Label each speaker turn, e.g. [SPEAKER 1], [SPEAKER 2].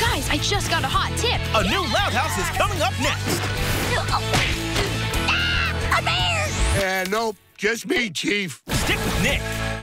[SPEAKER 1] Guys, I just got a hot tip.
[SPEAKER 2] A new Loud House is coming up next.
[SPEAKER 1] Ah, a bear!
[SPEAKER 3] Uh, nope, just me, Chief.
[SPEAKER 2] Stick with Nick.